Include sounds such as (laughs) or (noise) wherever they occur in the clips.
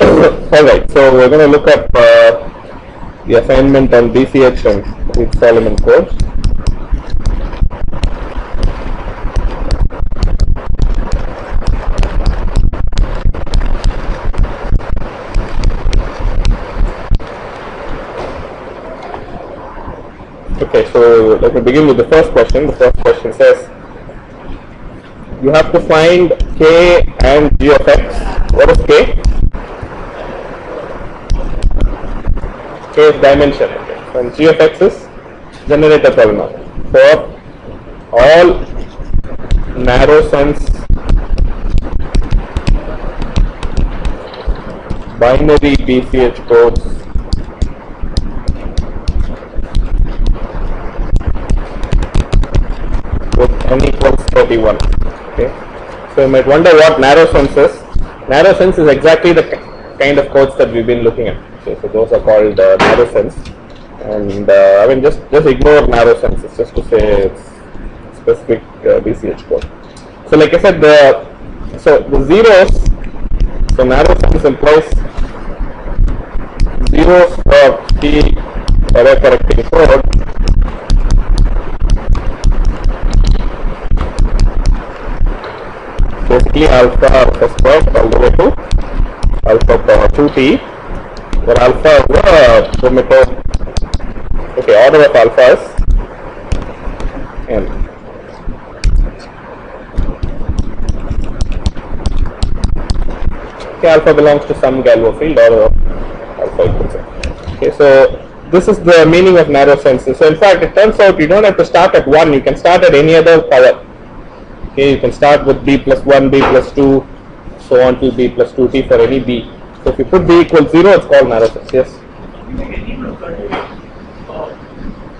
Alright, so we're going to look up uh, the assignment on and Reed Solomon codes. Okay, so let me begin with the first question. The first question says, you have to find k and g of x. What is k? K is dimension, and g of x is generator polynomial. For all narrow sense binary BCH codes with n equals 31. Okay. So you might wonder what narrow sense is. Narrow sense is exactly the kind of codes that we've been looking at. So those are called uh, narrow sense. And uh, I mean just just ignore narrow sense. It's just to say it's specific uh, BCH code. So like I said, the so the zeros. So narrow sense implies zeros for the error correcting code basically alpha alpha squared all the way to alpha power 2t where alpha is the primitive okay order of alpha is n okay alpha belongs to some Galois field order of alpha equals n okay so this is the meaning of narrow senses. So in fact it turns out you don't have to start at 1 you can start at any other power. Okay, you can start with b plus 1, b plus 2, so on to b plus 2t for any b. So if you put b equals 0, it's called narrow sense. Yes.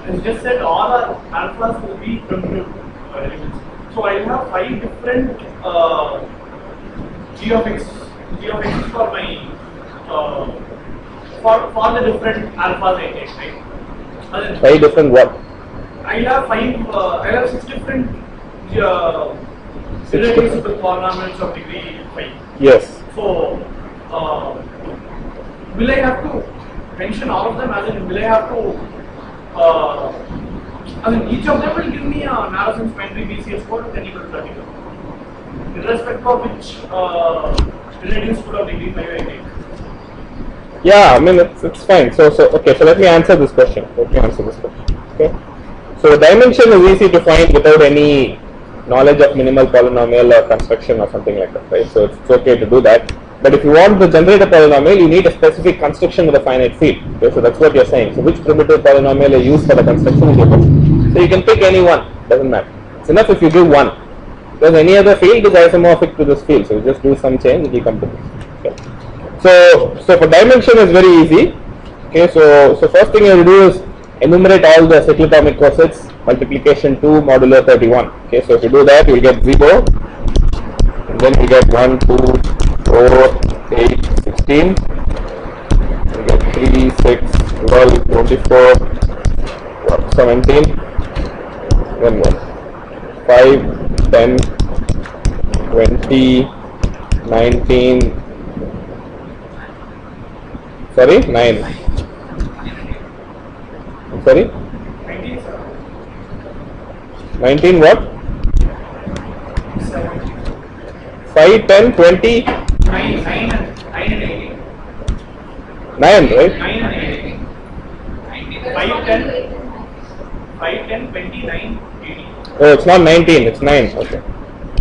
It's just said all our alphas will be primitive elements. So I have five different uh, g of x, g of x for my uh, for for the different alphas I take, right? Five different what? I have five. Uh, I have six different uh, Six irreducible polynomials of degree five. Yes. So, uh, will I have to mention all of them? As in, will I have to? Uh, I mean, each of them will give me a narrow sense binary BCH code with n equal to 32, irrespective of which uh, irreducible of degree 5 I take. Yeah, I mean it's, it's fine. So so okay. So let me answer this question. Let me answer this question. Okay. So the dimension is easy to find without any knowledge of minimal polynomial or construction or something like that, right? So it's, it's okay to do that. But if you want to generate a polynomial, you need a specific construction with a finite field. Okay, so that's what you're saying. So which primitive polynomial you use for the construction. So you can pick any one, doesn't matter. It's enough if you give one. Because any other field is isomorphic to this field. So you just do some change, it will come to this. Okay. So so for dimension is very easy. Okay, so so first thing you have to do is enumerate all the cyclotomic cosets, multiplication 2 modulo 31. Okay, so if you do that, you will get 0, and then you get 1, 2, 4, 8, 16, you get 3, 6, 12, 24, what, 17, then what? 5, 10, 20, 19, sorry, 9. Sorry? 19, sir. 19 what? 5, 10, 20, 9, 9 and 9 and 18. 9, right? 9 5, 10, 5, 10, 29, 18. Oh, it's not 19, it's 9. Okay.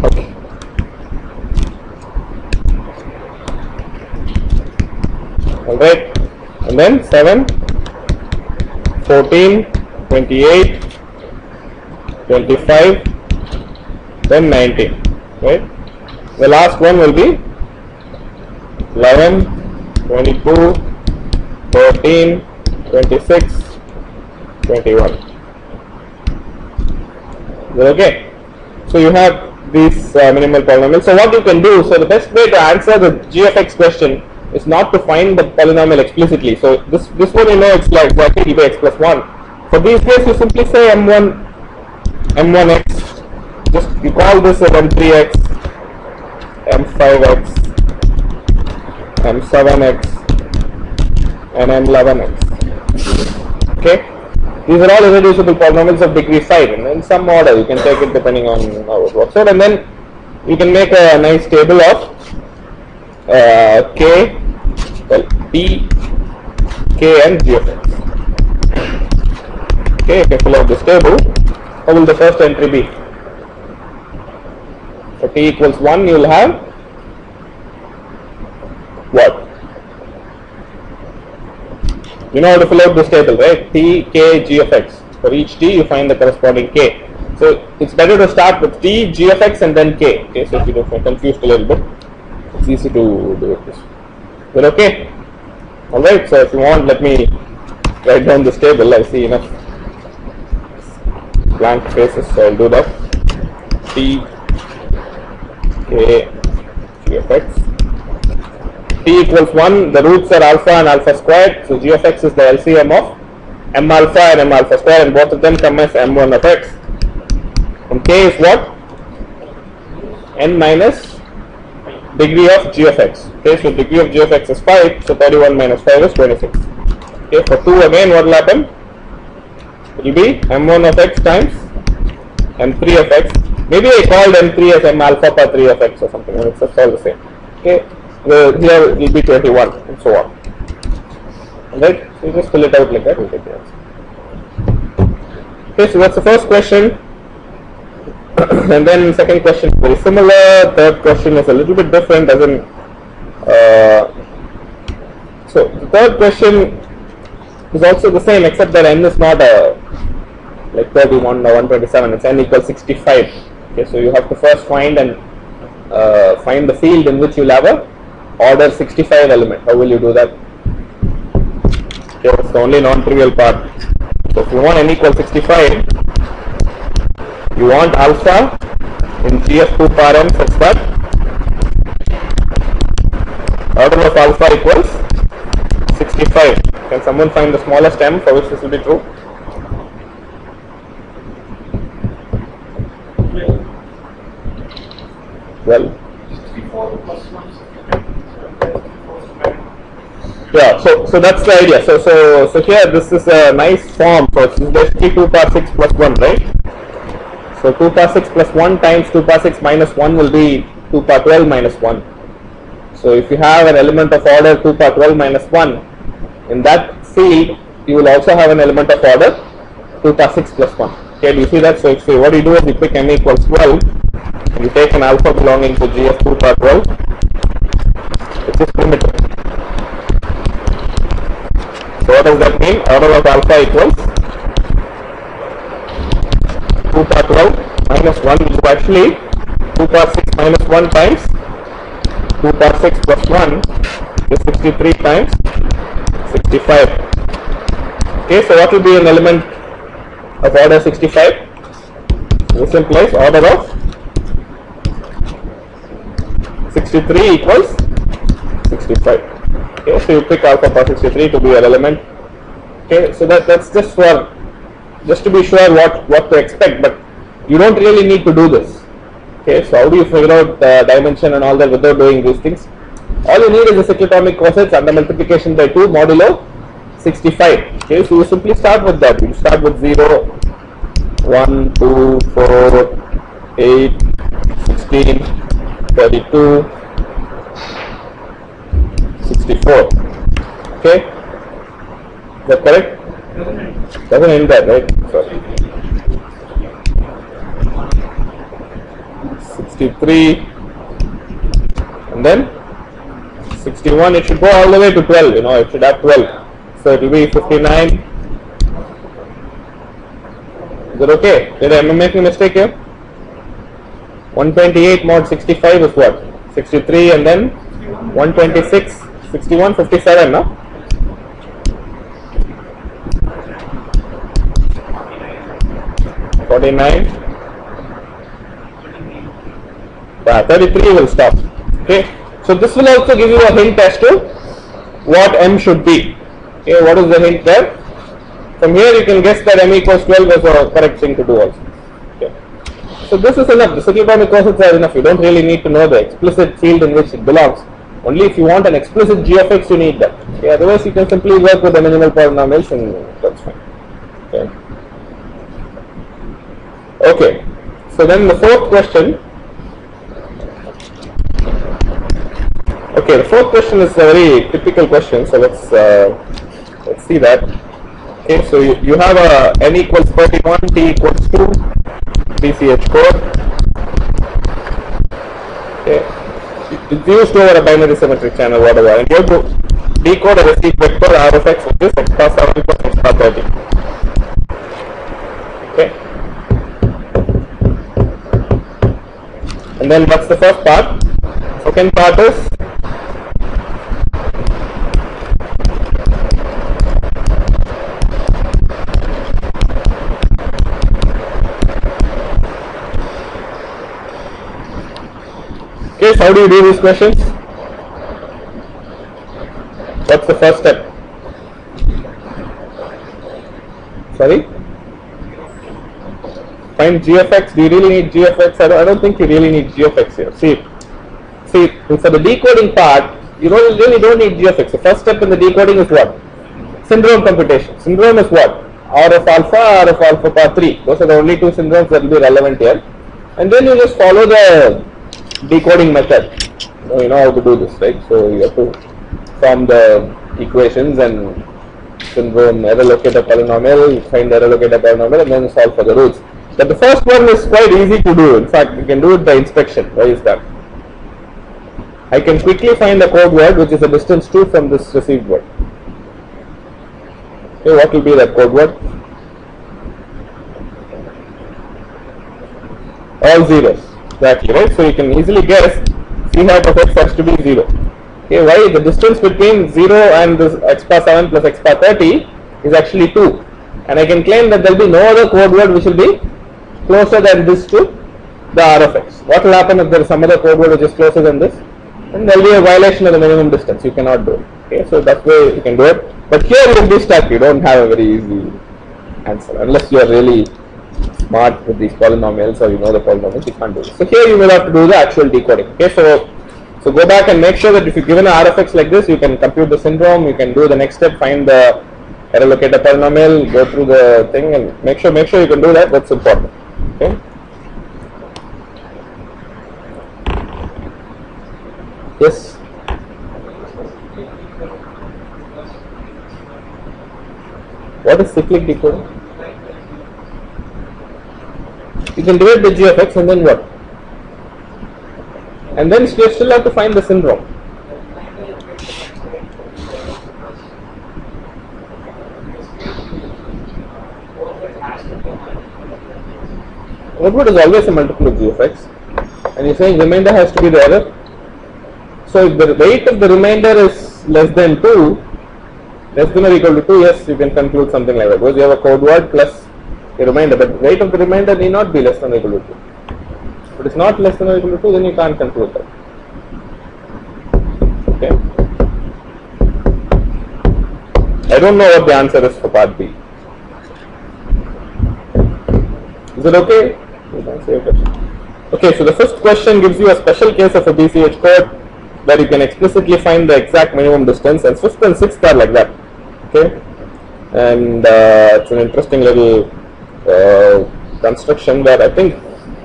Okay. Alright. And then 7, 14, 28, 25, then 19. Right? The last one will be 11, 22, 13, 26, 21. Is that okay? So you have these uh, minimal polynomials. So what you can do, so the best way to answer the g of x question is not to find the polynomial explicitly. So this this one you know it's like exactly by x plus 1. For these case you simply say m1 m1x, just you call this as m3x, m5x, m7x and m11x. Okay, these are all irreducible polynomials of degree 5 and in some order you can take it depending on how it works out and then you can make a nice table of uh, k, well, p, k and g of x. Okay, if you fill out this table, how will the first entry be? For t equals 1 you will have what? You know how to fill out this table, right? T, K, G of x. For each t, you find the corresponding k. So it's better to start with t, g of x, and then k. Okay, so if you don't get confused a little bit, it's easy to do it this. way. Well, okay. All right. So if you want, let me write down this table. I see enough blank spaces, so I'll do that. T, K, G of x t equals 1, the roots are alpha and alpha squared, so g of x is the LCM of m alpha and m alpha squared and both of them come as m1 of x. And k is what? n minus degree of g of x. Okay, so degree of g of x is 5, so 31 minus 5 is 26. Okay, for 2 again what will happen? It will be m1 of x times m3 of x. Maybe I called m3 as m alpha per 3 of x or something, it's just all the same. Okay, the, here it will be 21 and so on. Right? so you just fill it out like that, we'll take the answer. Okay, so that's the first question. (coughs) and then second question very similar. Third question is a little bit different, as in, uh, so the third question is also the same except that n is not a like 31 or 127, it's n equals 65. Okay, so you have to first find and uh, find the field in which you'll have a order 65 element. How will you do that? Okay, that's the only non-trivial part. So if you want n equals 65, you want alpha in GF2 power m such that order of alpha equals 65. Can someone find the smallest m for which this will be true? Well, 64 plus 1 Yeah, so so that's the idea. So so so here this is a nice form. So it's basically two power six plus one, right? So two power six plus one times two power six minus one will be two power twelve minus one. So if you have an element of order two power twelve minus one, in that field you will also have an element of order two power six plus one. Okay, do you see that? So you, what you do is you pick m equals twelve, and you take an alpha belonging to g of two power twelve, which is primitive. So what does that mean? Order of alpha equals 2 power 12 minus 1 which is actually 2 power 6 minus 1 times 2 power 6 plus 1 is 63 times 65. Okay, so what will be an element of order 65? This implies order of 63 equals 65. Okay, so you pick alpha power 63 to be an element. Okay, so that that's just for just to be sure what what to expect, but you don't really need to do this. Okay, so how do you figure out the dimension and all that without doing these things? All you need is the cyclotomic cosets under multiplication by 2 modulo 65. Okay, so you simply start with that. You start with 0, 1, 2, 4, 8, 16, 32, 64. Okay? Is that correct? Doesn't end that, right? Sorry. 63 and then 61 it should go all the way to 12 you know it should have 12 so it will be 59 is that okay did I am making a mistake here 128 mod 65 is what 63 and then 126 61 57 no Forty-nine. Yeah, thirty-three will stop. Okay. So this will also give you a hint as to what m should be. Okay, what is the hint there? From here you can guess that m equals twelve is a correct thing to do also. Okay. So this is enough. The cyclotomic cosets are enough. You don't really need to know the explicit field in which it belongs. Only if you want an explicit g of x, you need that. Okay, otherwise, you can simply work with the minimal polynomials and that's fine. Okay. Okay. So then the fourth question. Okay, the fourth question is a very typical question. So let's uh, let's see that. Okay, so you, you have a n equals 31, t equals 2, BCH code. Okay, used over a binary symmetric channel, whatever, and you have to decode a receipt vector r of x, which is x bar 7 plus x bar 30. Okay. And then what's the first part? Second part is How do you do these questions? What's the first step? Sorry? Find g of x. Do you really need g of x? I don't, I don't think you really need g of x here. See, see, for the decoding part, you don't really don't need g of x. The first step in the decoding is what? Syndrome computation. Syndrome is what? R of alpha, R of alpha power 3. Those are the only two syndromes that will be relevant here. And then you just follow the decoding method. You know how to do this, right? So you have to form the equations and syndrome error locator polynomial, find error locator polynomial, and then solve for the roots. But the first one is quite easy to do. In fact, you can do it by inspection. Why is that? I can quickly find the code word which is a distance 2 from this received word. Okay, what will be that code word? All zeros. Exactly, right? So you can easily guess c hat of x has to be 0. Okay, why? The distance between 0 and this x power 7 plus x power 30 is actually 2. And I can claim that there will be no other code word which will be closer than this to the r of x. What will happen if there is some other code word which is closer than this? And there will be a violation of the minimum distance. You cannot do it. Okay, so that way you can do it. But here you will be stuck. You don't have a very easy answer unless you are really smart with these polynomials or you know the polynomials. You can't do it. So here you will have to do the actual decoding. Okay, so so go back and make sure that if you're given an r of x like this, you can compute the syndrome. You can do the next step, find the error locator polynomial, go through the thing, and make sure make sure you can do that. That's important. Okay. Yes. What is cyclic decoding? You can divide by g of x and then what? And then you still have to find the syndrome. Output is always a multiple of g of x, and you're saying remainder has to be the error. So if the weight of the remainder is less than 2, less than or equal to 2, yes, you can conclude something like that. Because you have a code word plus a remainder, but weight of the remainder need not be less than or equal to 2. If it is not less than or equal to 2, then you can't conclude that. Okay. I don't know what the answer is for part B. Is it okay? Okay, so the first question gives you a special case of a BCH code where you can explicitly find the exact minimum distance, and fifth and sixth are like that. Okay, and uh, it's an interesting little Uh, construction where I think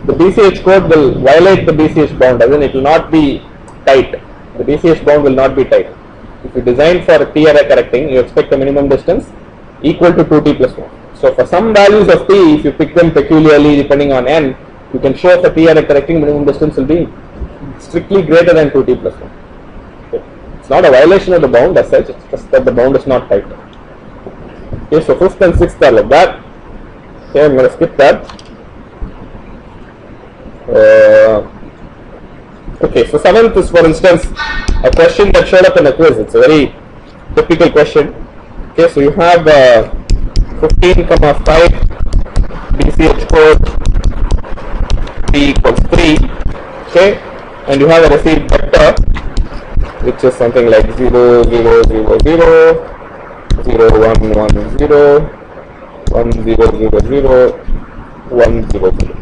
the BCH code will violate the BCH bound, as in it will not be tight. The BCH bound will not be tight. If you design for t correcting, you expect a minimum distance equal to 2t plus 1. So for some values of t, if you pick them peculiarly depending on n, you can show for t array correcting minimum distance will be strictly greater than 2t plus 1. Okay. It's not a violation of the bound as such, it's just that the bound is not tight. Okay, so fifth and sixth are like that. Okay, I'm going to skip that. Uh, okay, so seventh is for instance a question that showed up in a quiz. It's a very typical question. Okay, so you have uh, 15 comma 5 BCH code p equals 3. Okay, and you have a received vector which is something like 0 0 0 0 0 1 1 0 1 0 0 0 1 0 0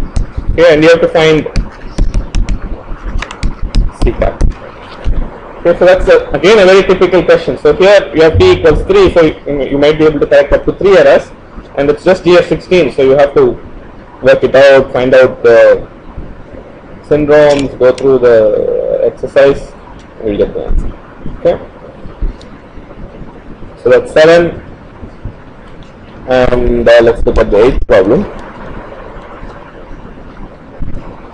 okay and you have to find c Okay, so that's a, again a very typical question. So here you have t equals 3, so you, might be able to correct up to 3 errors, and it's just GF16, so you have to work it out, find out the syndromes, go through the exercise, you'll get the answer. Okay? So that's 7, and uh, let's look at the 8th problem.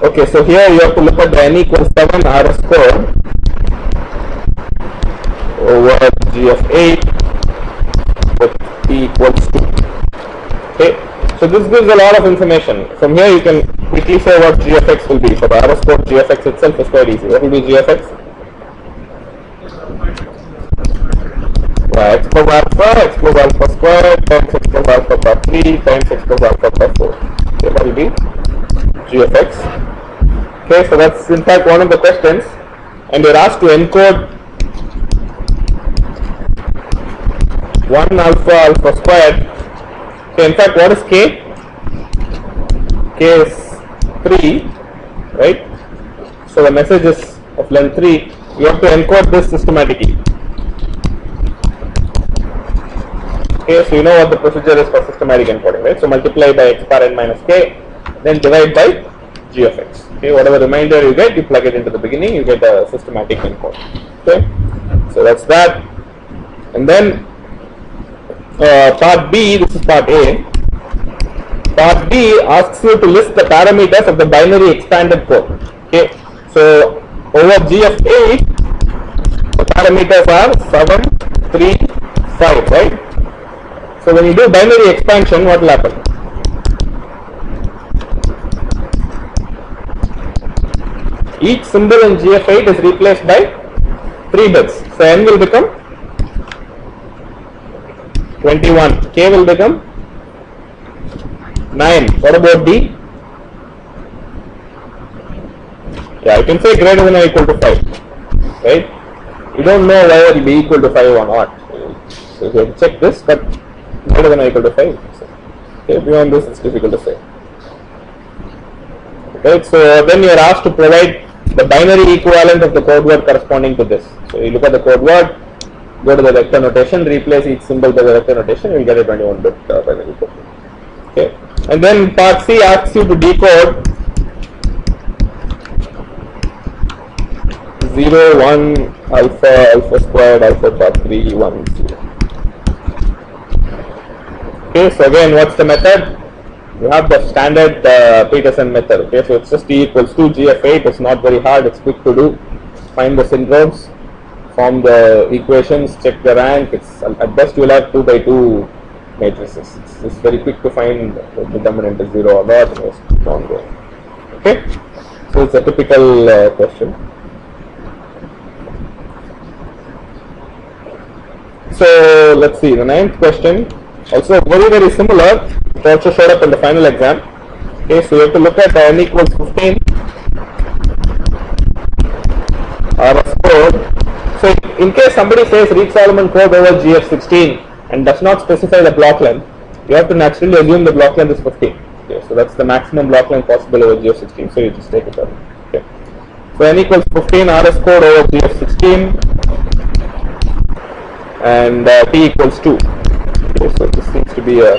Okay, so here you have to look at the n equals 7 r code over g of 8 with p equals 2. Okay, so this gives a lot of information. From here you can quickly say what g of x will be. For the RS code, g of x itself is quite easy. What will be g of x? X plus alpha, x plus alpha squared, times x plus alpha power 3, times x plus alpha power 4. Okay, that will be g of x. Okay, so that's in fact one of the questions, and you're asked to encode 1 alpha alpha squared. Okay, in fact, what is k? k is 3, right? So the message is of length 3. You have to encode this systematically. Okay, so you know what the procedure is for systematic encoding, right? So multiply by x power n minus k, then divide by g of x. Okay, whatever remainder you get, you plug it into the beginning, you get a systematic encode. Okay, so that's that. And then uh, part B, this is part A. Part B asks you to list the parameters of the binary expanded code. Okay, so over GF8, the parameters are 7, 3, 5, right? So when you do binary expansion, what will happen? Each symbol in GF8 is replaced by 3 bits. So n will become 21. K will become 9. What about D? Yeah, I can say greater than or equal to 5. Right? You don't know whether it will be equal to 5 or not. So you have to check this, but greater than or equal to 5. So, okay, beyond this, it's difficult to say. Right, so then you are asked to provide the binary equivalent of the code word corresponding to this. So you look at the code word, go to the vector notation, replace each symbol by the vector notation, you will get a 21 bit uh, binary code. Okay, and then part C asks you to decode 0, 1, alpha, alpha squared, alpha power 3, 1, 0. Okay, so again, what's the method? You have the standard uh, Peterson method. Okay, so it's just t equals 2 gf8. It's not very hard. It's quick to do. Find the syndromes, form the equations, check the rank. It's at best you will have 2 by 2 matrices. It's, it's very quick to find the determinant is 0 or not. It's ongoing. Okay, so it's a typical uh, question. So let's see the ninth question. Also very very similar. It also showed up in the final exam. Okay, so you have to look at n equals 15 RS code. So in case somebody says Reed Solomon code over GF16 and does not specify the block length, you have to naturally assume the block length is 15. Okay, so that's the maximum block length possible over GF16. So you just take it out. Okay. So n equals 15 RS code over GF16 and uh, t equals 2. Be a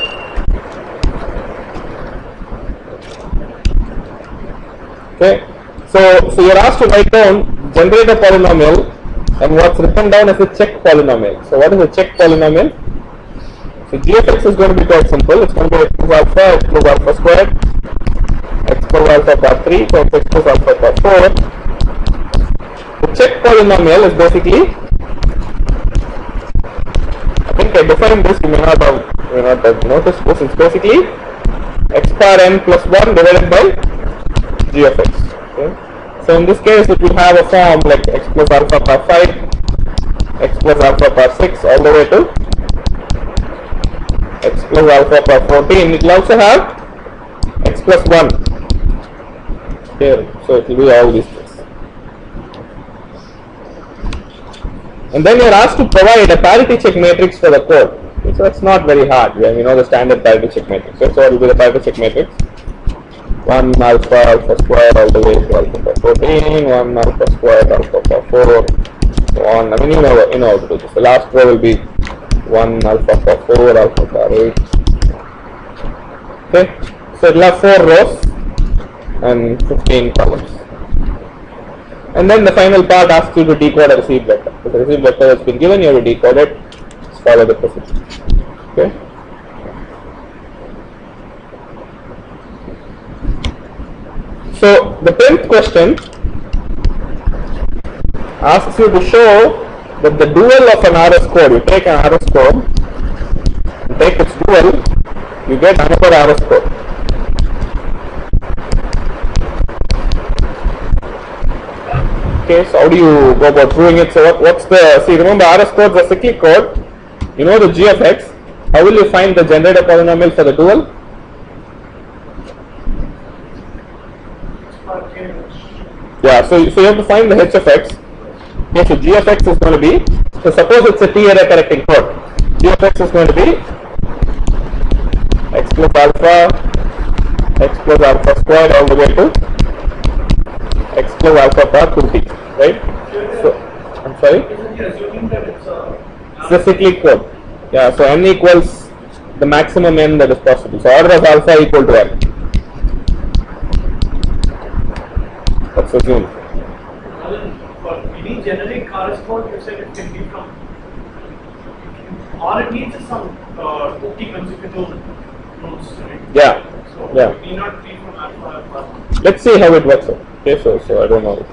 okay. So so you're asked to write down generate a polynomial and what's written down is a check polynomial. So what is a check polynomial? So g of x is going to be quite simple. It's going to be x plus alpha, x plus alpha squared, x plus alpha power 3 times x plus alpha power 4. The check polynomial is basically I think I defined this, you may not have, you may not have noticed this, it's basically x power n plus 1 divided by g of x. Okay? So in this case it will have a form like x plus alpha power 5, x plus alpha power 6 all the way to x plus alpha power 14. It will also have x plus 1 here, so it will be all these things. And then you're asked to provide a parity check matrix for the code. So it's not very hard. Yeah, you know the standard check matrix. So, so what will be the check matrix? 1 alpha alpha square all the way to alpha power 14, 1 alpha square alpha power 4, so on. I mean, you know, you know to do this. The last row will be 1 alpha bar 4, alpha bar 8. Okay, so it'll have 4 rows and 15 columns. And then the final part asks you to decode a receive vector. If the receive vector has been given, you have to decode it. Follow the procedure. Okay. So the tenth question asks you to show that the dual of an RS code, you take an RS code, and take its dual, you get another RS code. Okay, so how do you go about proving it? So what, what's the, see remember RS code is a cyclic code, you know the g of x, how will you find the generator polynomial for the dual? Yeah, so, so you have to find the h of x. Okay, so g of x is going to be, so suppose it's a t array correcting code. g of x is going to be x plus alpha, x plus alpha squared all the way to x plus alpha power 2t, right? So, I'm sorry? Isn't he assuming that it's a cyclic code. Yeah, so n equals the maximum n that is possible. So order of alpha equal to n. Let's assume. For any generic code, you said it can be from, all it needs is some uh, 2T consecutive nodes, right? Yeah, So yeah. it need not be from alpha alpha. Let's see how it works out. Okay, so so I don't know.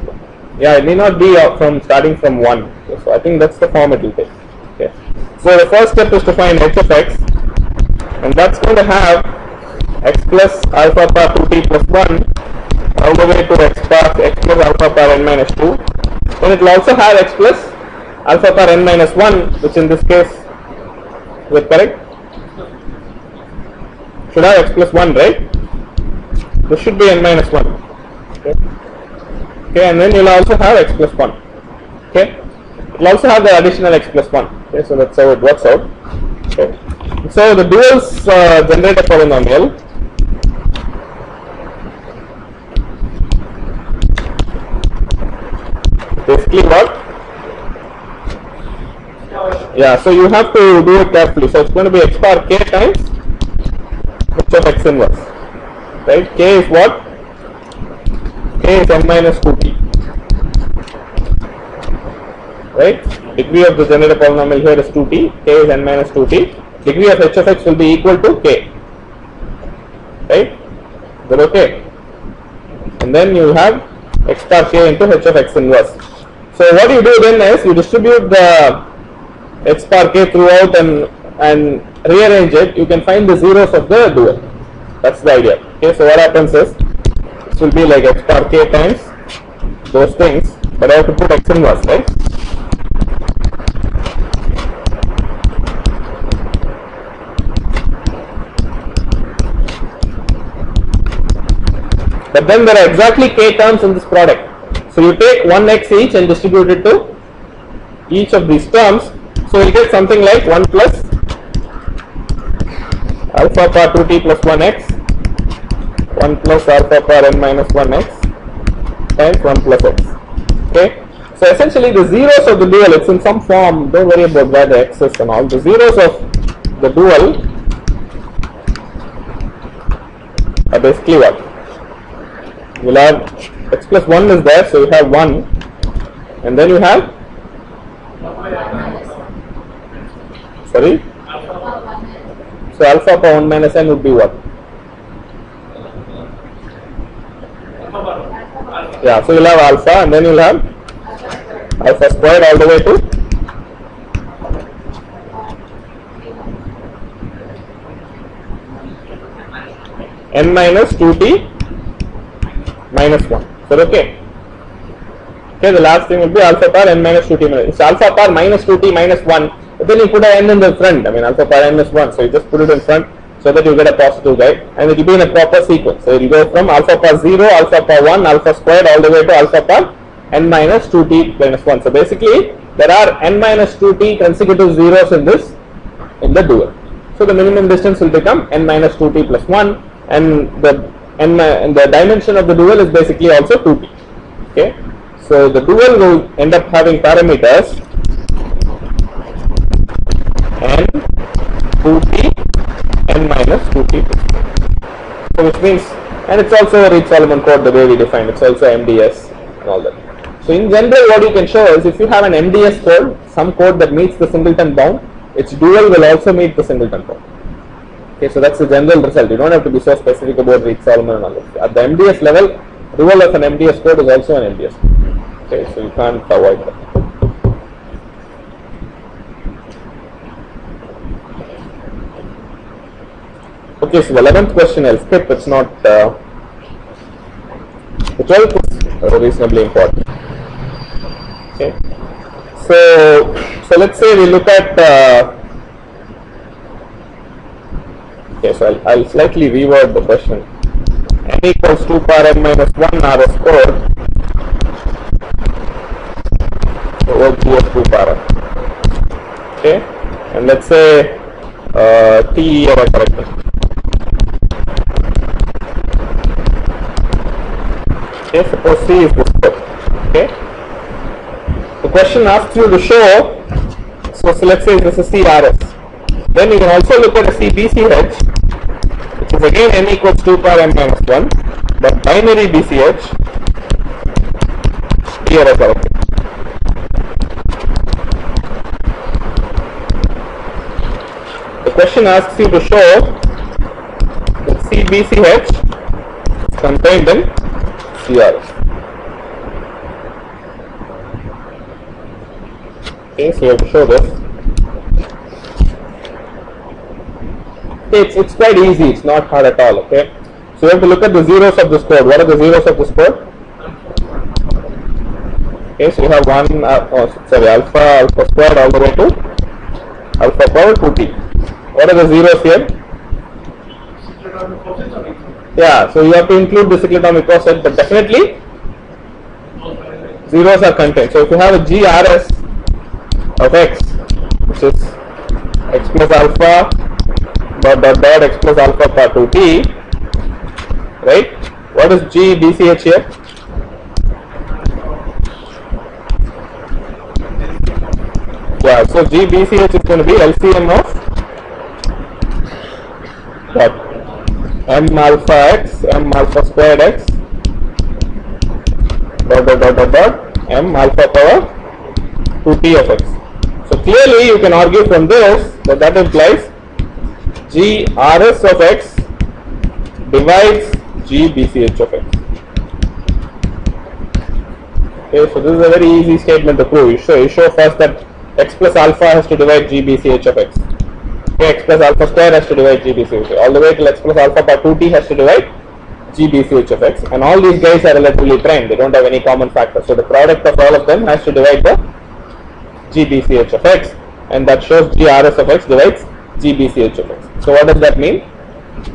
Yeah, it may not be uh, from starting from one. Okay, so I think that's the form it will take. Okay. So the first step is to find h of x, and that's going to have x plus alpha power 2t plus 1 all the way to x power x plus alpha power n minus 2. Then it will also have x plus alpha power n minus 1, which in this case is correct? Should have x plus 1, right? This should be n minus 1. Okay. okay, and then you'll also have x plus 1. Okay, you'll also have the additional x plus 1. Okay, so that's how it works out. Okay, so the duals uh, generate a polynomial. Basically, what? Yeah, so you have to do it carefully. So it's going to be x bar k times h of x inverse. Right? K is what? K is n minus 2t. Right? Degree of the generator polynomial here is 2t. K is n minus 2t. Degree of h of x will be equal to k. Right? Is that okay? And then you have x bar k into h of x inverse. So what you do then is you distribute the x bar k throughout and and rearrange it, you can find the zeros of the dual. That's the idea. Okay, so what happens is this will be like x bar k times those things, but I have to put x inverse, right? But then there are exactly k terms in this product. So you take one x each and distribute it to each of these terms. So you get something like 1 plus alpha power 2t plus 1x 1 plus alpha power n minus 1x times 1 plus x. Okay. So essentially the zeros of the dual, it's in some form, don't worry about where the x is and all. The zeros of the dual are basically what? You'll have x plus 1 is there, so you have 1 and then you have? Sorry? So alpha power 1 minus n would be what? Yeah so you'll have alpha and then you'll have alpha squared all the way to? N minus 2t minus 1 so okay. Okay the last thing will be alpha power n minus 2t minus. It's alpha power minus 2t minus 1 but then you put a n in the front. I mean alpha power n is 1 so you just put it in front so that you get a positive guide and it will be in a proper sequence. So you go from alpha power 0 alpha power 1 alpha squared all the way to alpha power n minus 2t minus 1 so basically there are n minus 2t consecutive zeros in this in the dual. So the minimum distance will become n minus 2t plus 1 and the n mi- and the dimension of the dual is basically also 2t okay So the dual will end up having parameters n 2t n minus 2t plus t. So which means, and it's also a Reed Solomon code the way we define it's also MDS and all that. So in general what you can show is if you have an MDS code, some code that meets the singleton bound, its dual will also meet the singleton bound. Okay, so that's the general result. You don't have to be so specific about Reed Solomon and all that. At the MDS level, dual of an MDS code is also an MDS. Okay, so you can't avoid that. Okay, so the 11th question I'll skip, it's not, uh, the 12th is uh, reasonably important. Okay, so, so let's say we look at, uh, okay, so I'll, I'll slightly reword the question. n equals 2 power n minus 1 RS squared over 2 of 2 power n. Okay, and let's say uh, T or a corrector. Okay, suppose C is the scope. Okay. The question asks you to show, so, so let's say this is CRS. Then you can also look at a CBCH, is again n equals 2 power n minus 1, but binary BCH, here as well. The question asks you to show that CBCH is contained in CRS. Okay, so you have to show this. It's, it's quite easy, it's not hard at all, okay? So you have to look at the zeros of this code. What are the zeros of this code? Okay, so you have one, uh, oh, sorry, alpha, alpha squared all the way to alpha power 2t. What are the zeros here? Yeah, so you have to include the cyclotomic coefficient, but definitely zeros are contained. So if you have a GRS of x, which is x plus alpha dot dot dot x plus alpha power 2t, right? What is G BCH here? Yeah, so G BCH is going to be LCM of what? M alpha x, M alpha squared x dot dot dot dot dot m alpha power 2t of x. So clearly you can argue from this that that implies g rs of x divides g bch of x. Okay, so this is a very easy statement to prove. Show, you show first that x plus alpha has to divide g bch of x. Okay, x plus alpha square has to divide g bch. All the way till x plus alpha power 2t has to divide g bch of x and all these guys are relatively prime they don't have any common factor so the product of all of them has to divide the g bch of x and that shows g rs of x divides g bch of x so what does that mean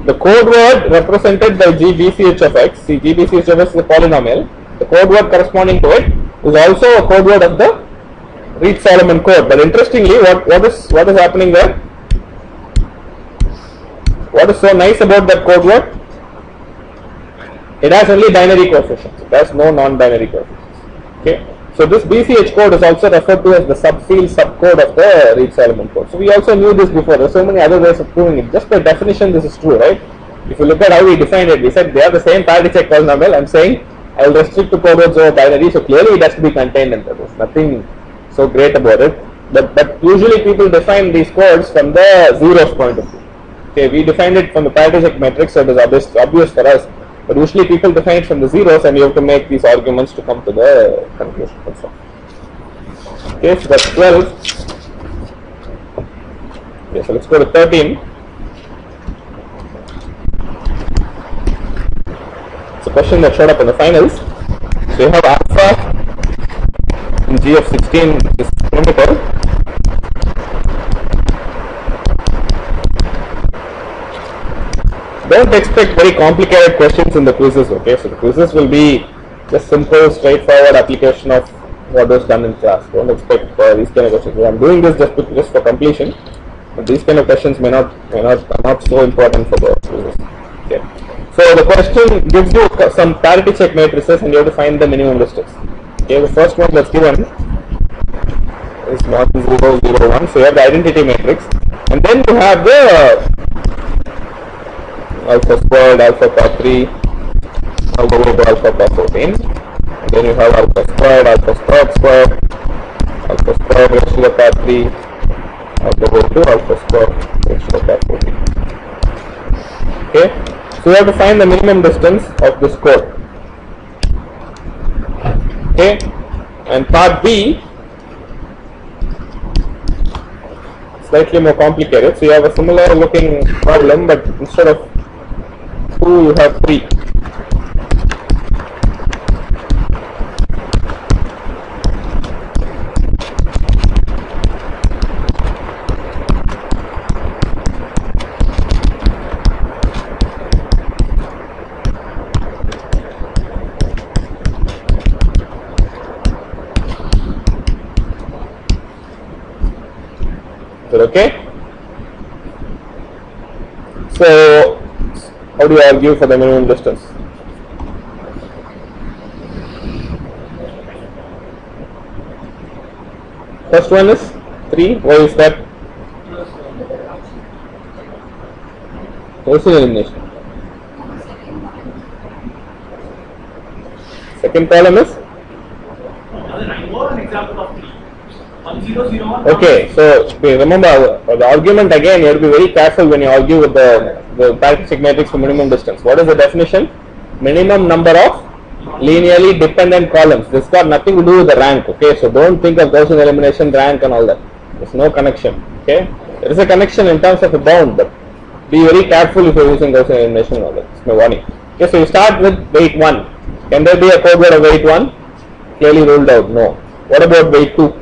the code word represented by g bch of x see g bch of x is a polynomial the code word corresponding to it is also a code word of the Reed Solomon code but interestingly what what is what is happening there what is so nice about that code word it has only binary coefficients. It has no non-binary coefficients. Okay. So this BCH code is also referred to as the subfield subcode of the Reed Solomon code. So we also knew this before. There are so many other ways of proving it. Just by definition, this is true, right? If you look at how we defined it, we said they are the same parity check polynomial. I'm saying I will restrict to code words over binary. So clearly it has to be contained in there. There's nothing so great about it. But but usually people define these codes from the zeros point of view. Okay, we defined it from the parity check matrix, so it is obvious, obvious for us. But usually people define it from the zeros and you have to make these arguments to come to the conclusion. All. Okay, so that's 12. Okay, so let's go to 13. It's a question that showed up in the finals. So you have alpha in GF16 is perimeter. Don't expect very complicated questions in the quizzes, okay? So the quizzes will be just simple, straightforward application of what was done in class. Don't expect uh, these kind of questions. I'm doing this just, to- just for completion, but these kind of questions may not may not are not so important for the quizzes. Okay. So the question gives you some parity check matrices and you have to find the minimum distance. Okay, the first one that's given is not 0, 0, 1. So you have the identity matrix. And then you have the alpha squared, alpha power 3, all the way to alpha power 14. And then you have alpha squared, alpha squared squared, alpha squared raised to the power 3, all the way to alpha squared raised to the power 14. Okay, so you have to find the minimum distance of this code. Okay, and part B slightly more complicated. So you have a similar looking problem, but instead of two, you have three. Okay? So, you argue for the minimum distance? First one is 3. Why is that? Elimination. Second column is. Okay, so remember uh, the argument again. You have to be very careful when you argue with the the characteristic matrix for minimum distance. What is the definition? Minimum number of linearly dependent columns. This got nothing to do with the rank. Okay, so don't think of Gaussian elimination, rank, and all that. There's no connection. Okay, there is a connection in terms of a bound, but be very careful if you're using Gaussian elimination and all that. It's my warning. Okay, so you start with weight one. Can there be a code word of weight one? Clearly ruled out. No. What about weight two?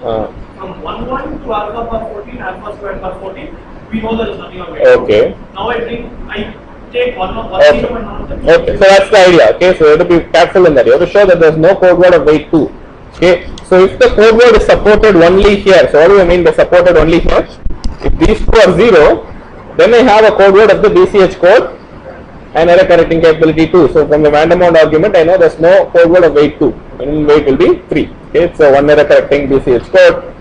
Uh, From one one to alpha power fourteen, alpha squared power fourteen, we know there is nothing on weight. okay. Now I bring, I take one of one Okay. and one of them. Okay, so that's the idea. Okay, so you have to be careful in that. You have to show that there is no code word of weight 2. Okay, so if the code word is supported only here, so what do I mean by supported only here? If these two are 0, then I have a code word of the BCH code and error correcting capability 2. So from the Vandermonde argument, I know there's no code word of weight 2. Minimum weight will be 3. Okay, so one error correcting BCH code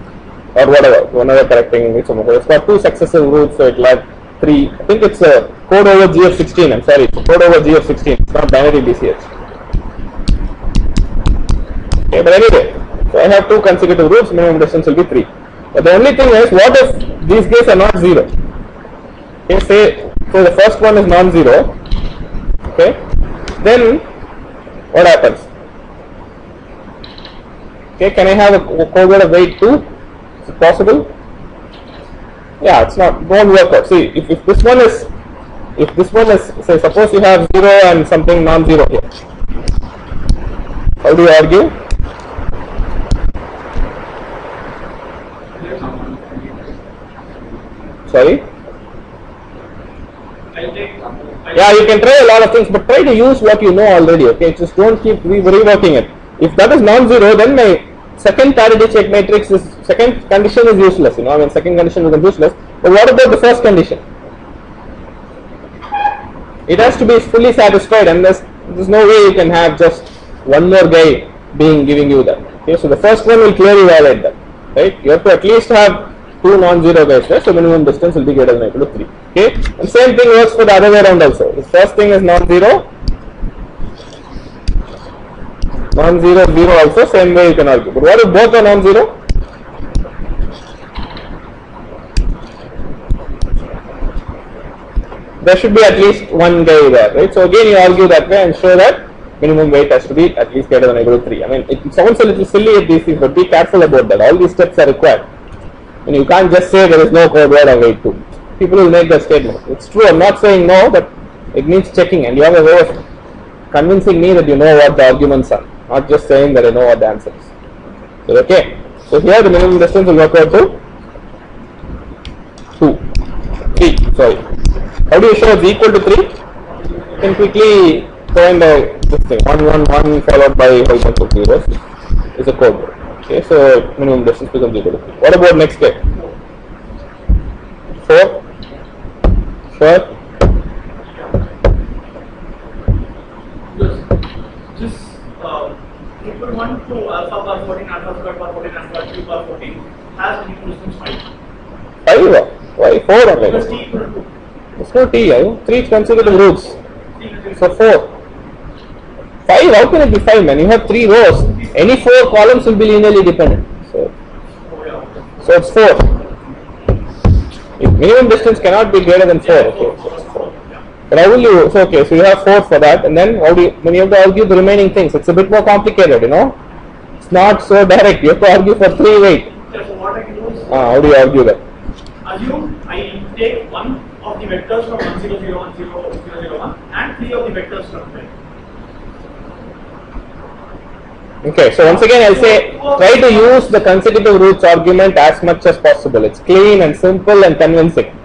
or whatever, error correcting it's It's got two successive roots, so it'll have three. I think it's a code over GF16. I'm sorry, it's a code over GF16. It's not binary BCH. Okay, but anyway, so I have two consecutive roots. Minimum distance will be three. But the only thing is, what if these guys are not zero? Okay, say so the first one is non-zero. Okay, then what happens? Okay, can I have a code word of weight two? It possible? Yeah, it's not. Won't work out. See, if, if this one is, if this one is, say, suppose you have zero and something non-zero here. How do you argue? Sorry. Yeah, you can try a lot of things, but try to use what you know already. Okay, just don't keep re- reworking it. If that is non-zero, then my second parity check matrix is second condition is useless. You know, I mean, second condition is useless. But what about the first condition? It has to be fully satisfied, and there's there's no way you can have just one more guy being giving you that. Okay, so the first one will clearly violate that. Right? You have to at least have two non-zero guys there, so minimum distance will be greater than equal to three. Okay, and same thing works for the other way around also. The first thing is non-zero, non-zero zero also same way you can argue. But what if both are non-zero? There should be at least one guy there, right? So again, you argue that way and show that minimum weight has to be at least greater than equal to three. I mean, it sounds a little silly at things, but be careful about that. All these steps are required. And you can't just say there is no code word of weight 2. People will make that statement. It's true, I'm not saying no, but it needs checking and you have a way of convincing me that you know what the arguments are, not just saying that I know what the answer is. So, okay. So here the minimum distance will work out to 2, 3, sorry. How do you show it's equal to 3? You can quickly find the this thing, 1, 1, 1 followed by horizontal zeros is a code word. Okay, so minimum distance becomes equal to 3. What about next step? 4, 4, equal 1 to alpha bar 14, alpha squared bar 14, alpha cube bar 14 has an equal 5. 5? Why 4 only? Because It's not t, I mean, 3 consecutive roots. So 4. 5, how can it be 5 man? You have 3 rows. Any 4 columns will be linearly dependent. So, so it's 4. If minimum distance cannot be greater than 4. Okay. But how will you, so okay, so you have 4 for that and then how do you, when you have to argue the remaining things, it's a bit more complicated, you know. It's not so (laughs) direct. You have to argue for 3 weight. So what I can do is Ah, how do you argue that? assume I take one of the vectors from 1 0 0 1 0 0 0 1 and three of the vectors from there. Okay, so once again I'll say try to use the consecutive roots argument as much as possible. It's clean and simple and convincing.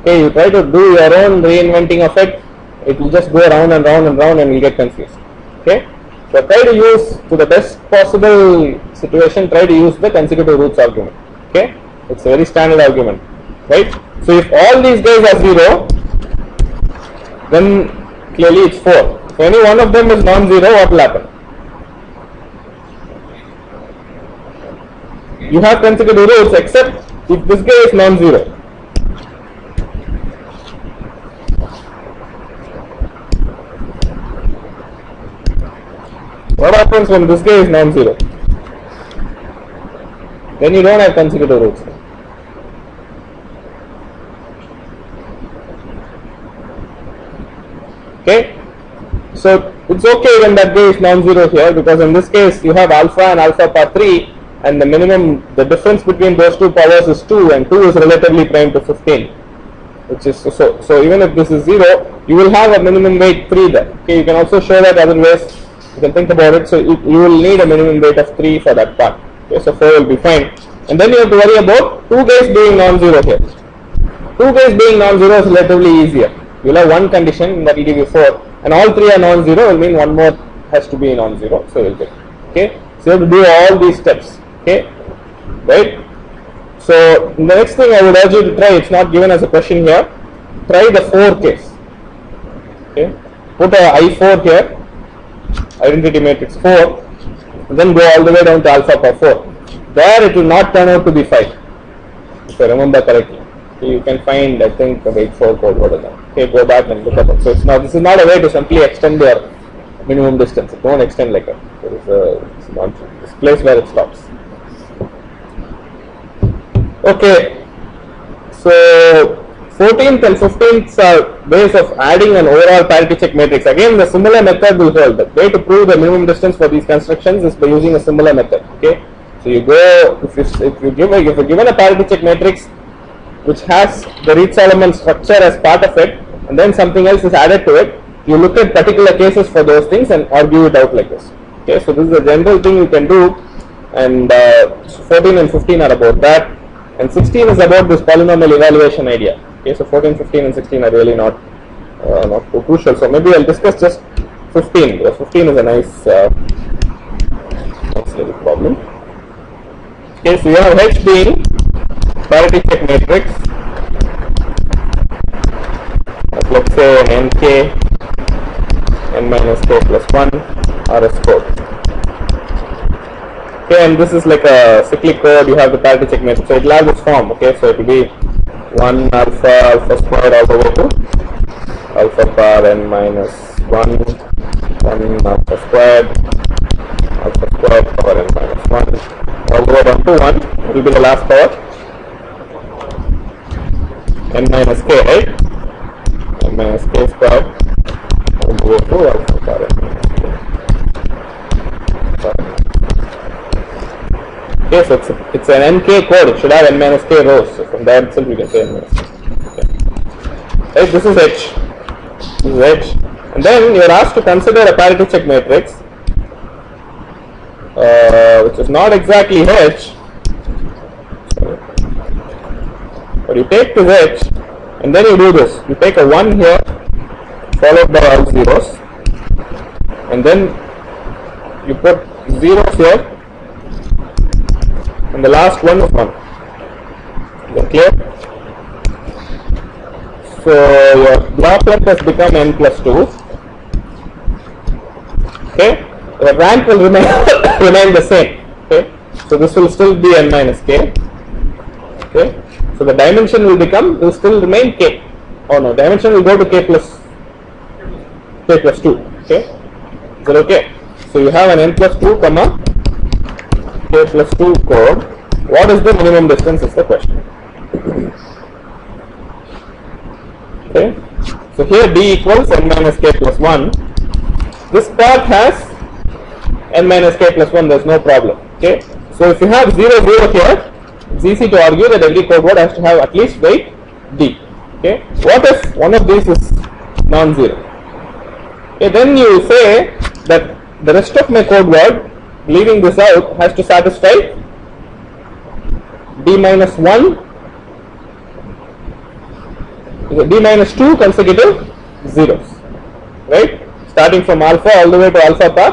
Okay, you try to do your own reinventing of it, it will just go round and round and round and you'll get confused. Okay, so try to use to the best possible situation, try to use the consecutive roots argument. Okay, it's a very standard argument, right? So if all these guys are zero, then clearly it's four. If any one of them is non-zero, what will happen? you have consecutive roots except if this guy is non-zero. What happens when this guy is non-zero? Then you don't have consecutive roots. Okay? So it's okay when that guy is non-zero here because in this case you have alpha and alpha power 3 and the minimum, the difference between those two powers is 2 and 2 is relatively prime to 15 which is so, so even if this is 0 you will have a minimum weight 3 there. Okay, you can also show that other ways you can think about it so you, you will need a minimum weight of 3 for that part. Okay, so 4 will be fine and then you have to worry about 2 guys being non-zero here. 2 guys being non-zero is relatively easier. You'll have one condition that will give you 4 and all 3 are non-zero will mean one more has to be non-zero so you'll get okay. So you have to do all these steps okay right. So the next thing I would urge you to try it's not given as a question here try the 4 case okay put a I4 here identity matrix 4 and then go all the way down to alpha power 4 there it will not turn out to be 5 if I remember correctly. You can find I think the weight 4 code what is okay go back and look at it so it's not this is not a way to simply extend your minimum distance. It won't extend like that there is a it's not this place where it stops. Okay. So 14th and 15th are ways of adding an overall parity check matrix. Again, the similar method will hold. The way to prove the minimum distance for these constructions is by using a similar method. Okay, so you go if you if you give if you're given a parity check matrix which has the Reed-Solomon structure as part of it, and then something else is added to it. You look at particular cases for those things and argue it out like this. Okay, so this is a general thing you can do, and uh, 14 and 15 are about that, and 16 is about this polynomial evaluation idea. Okay, so 14, 15, and 16 are really not uh, not too crucial. So maybe I'll discuss just 15 because 15 is a nice uh, nice little problem. Okay, so you have H being parity check matrix let's say an nk n minus k plus 1 rs code. Okay, and this is like a cyclic code, you have the parity check matrix, so it will have this form, okay, so it will be 1 alpha alpha squared all way to alpha power n minus 1 1 alpha squared alpha squared power n minus 1 all way down to 1 will be the last power. n minus k right n minus k squared all way to alpha power n minus k Sorry. Okay, so it's, it's an nk code. It should have n minus k rows. So from there itself you can say n minus k. Okay. Right, this is h. This is h. And then you are asked to consider a parity check matrix, uh, which is not exactly h. But you take this h, and then you do this. You take a 1 here, followed by all zeros, and then you put zeros here and the last one is 1. Is that clear? So your graph length has become n plus 2. Okay? your rank will remain (coughs) remain the same. Okay? So this will still be n minus k. Okay. So the dimension will become will still remain k. Oh no, dimension will go to k plus k plus two. Okay. Is that okay? So you have an n plus two comma k plus two code. What is the minimum distance? Is the question. Okay. So here d equals n minus k plus one. This part has n minus k plus 1 there is no problem okay so if you have 0 0 here it's easy to argue that every code word has to have at least weight d okay what if one of these is non-zero okay then you say that the rest of my code word leaving this out has to satisfy d minus 1 d minus 2 consecutive zeros right? Starting from alpha all the way to alpha bar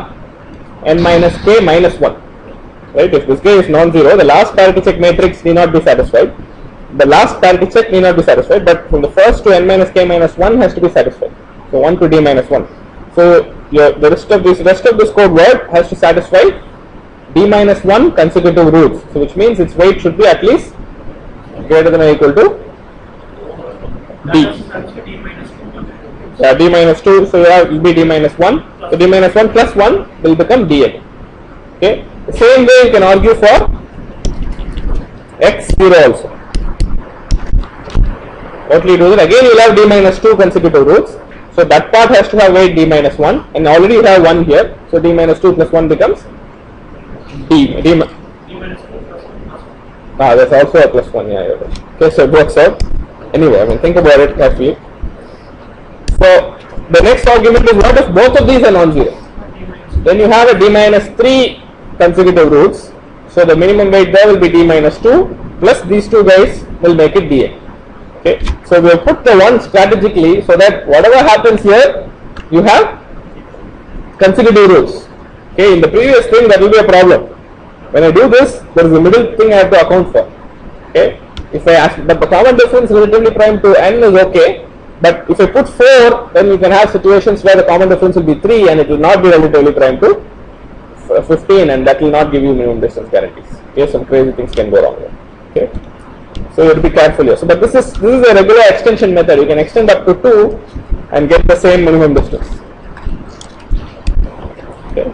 n minus k minus 1 right? If this k is non-zero the last parity check matrix need not be satisfied. The last parity check need not be satisfied but from the first to n minus k minus 1 has to be satisfied. So 1 to d minus 1 so your the rest of this rest of this code word has to satisfy d minus 1 consecutive roots. So which means its weight should be at least greater than or equal to d. That's, that's d minus 2. yeah, d minus 2 so you have will be d minus 1 so d minus 1 plus 1 will become d again okay? The same way you can argue for x 0 also. What will you do then again you will have d minus 2 consecutive roots. So that part has to have weight d minus 1 and already you have 1 here. So d minus 2 plus 1 becomes d, d mi- d minus 4 plus 1 plus 1. ah there's also a plus 1 yeah, okay so it works out anyway i mean think about it carefully so the next argument is what if both of these are non-zero? Then you have a d minus 3 consecutive roots. So the minimum weight there will be d minus 2 plus these two guys will make it dA okay? So we have put the one strategically so that whatever happens here you have consecutive roots. Okay? In the previous thing that will be a problem when I do this there is a middle thing I have to account for. Okay? If I ask but the common difference relatively prime to n is okay. But if I put 4 then you can have situations where the common difference will be 3 and it will not be relatively prime to 15 and that will not give you minimum distance guarantees. Okay some crazy things can go wrong here. Okay? So you have to be careful here. So but this is this is a regular extension method. You can extend up to 2 and get the same minimum distance okay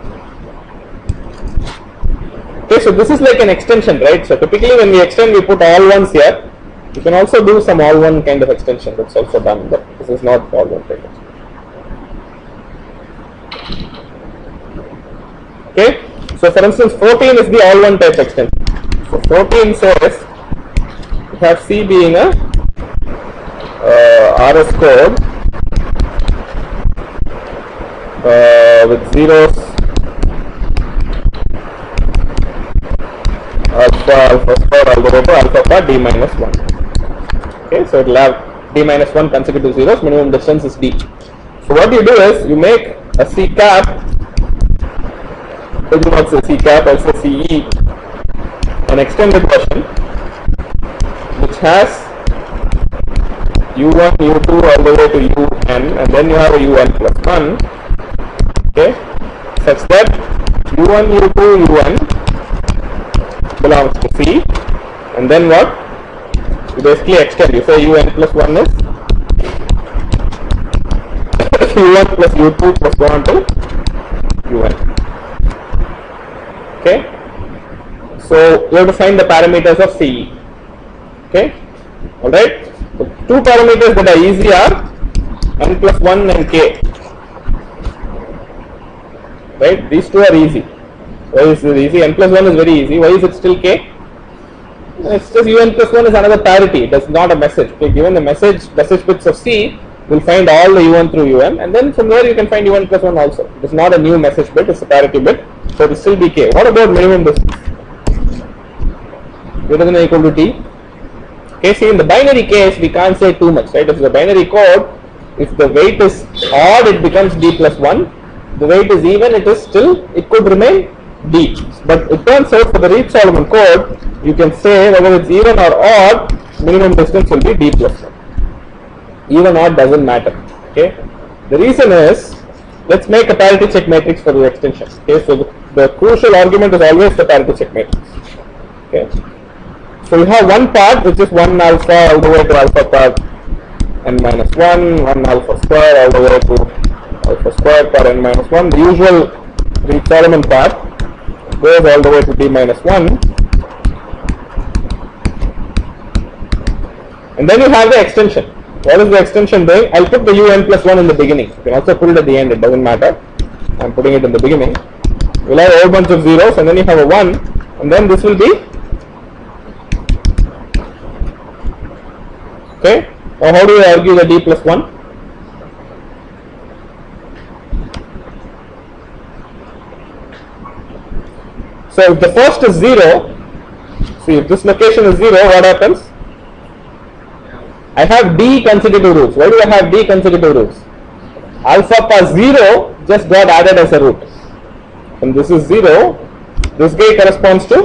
Okay, so this is like an extension, right? So typically when we extend, we put all ones here. You can also do some all one kind of extension. That's also done, but this is not all one type. extension. Okay, so for instance, 14 is the all one type extension. So 14 says you have C being a uh, RS code uh, with zeros alpha alpha square alpha d minus 1 okay so it will have d minus 1 consecutive zeros minimum distance is d. So what you do is you make a c cap I do not say c cap say ce an extended version which has u1 u2 all the way to un and then you have a un plus 1 okay? Such that u1 u2 un belongs to C and then what? You basically extend. You say un plus 1 is (coughs) u1 plus u2 plus 1 to un. Okay? So you have to find the parameters of CE. Okay? Alright? The two parameters that are easy are n plus 1 and k. Right? These two are easy. Why is it easy? n plus 1 is very easy. Why is it still k? It's just un plus 1 is another parity. It is not a message. Okay, given the message message bits of C, we'll find all the un through un, and then from there you can find un plus 1 also. It's not a new message bit, it's a parity bit, so it will still be k. What about minimum distance? Greater than or equal to t? Okay, see in the binary case we can't say too much, right? If the binary code, if the weight is odd, it becomes d plus 1. The weight is even, it is still, it could remain d. But it turns out for the Reed Solomon code, you can say whether it's even or odd, minimum distance will be d plus 1. Even odd doesn't matter. Okay. The reason is let's make a parity check matrix for the extension. Okay, so the, the crucial argument is always the parity check matrix. Okay, so we have one part which is 1 alpha all the way to alpha power n minus 1, 1 alpha square all the way to alpha square power n minus 1. The usual Reed Solomon part goes all the way to d minus 1. And then you have the extension. What is the extension doing? I'll put the un plus 1 in the beginning. You can also put it at the end, it doesn't matter. I'm putting it in the beginning. you'll have a whole bunch of zeros and then you have a 1 and then this will be okay. Now how do you argue the d plus 1? So if the first is 0, see if this location is 0, what happens? I have d consecutive roots. Why do I have d consecutive roots? Alpha plus 0 just got added as a root. And this is 0. This guy corresponds to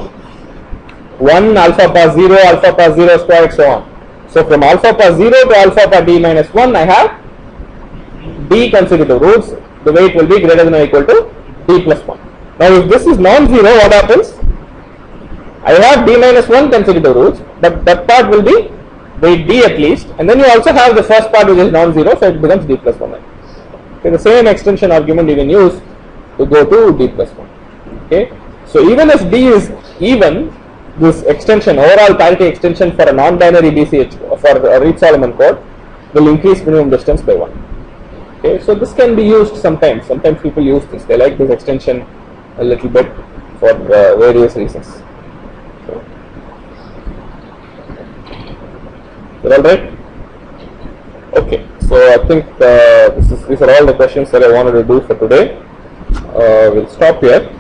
1 alpha plus 0, alpha plus 0 squared, so on. So from alpha plus 0 to alpha plus d minus 1, I have d consecutive roots. The weight will be greater than or equal to d plus 1. Now if this is non-zero, what happens? I have d minus 1 consecutive roots, but that part will be weight d at least, and then you also have the first part which is non-zero, so it becomes d plus 1. Okay, the same extension argument you can use to go to d plus 1. Okay, so even if d is even, this extension, overall parity extension for a non-binary BCH for a Reed Solomon code will increase minimum distance by 1. Okay, so this can be used sometimes. Sometimes people use this. They like this extension a little bit for uh, various reasons. So, you're all right? Okay, so I think uh, this is, these are all the questions that I wanted to do for today. Uh, we'll stop here.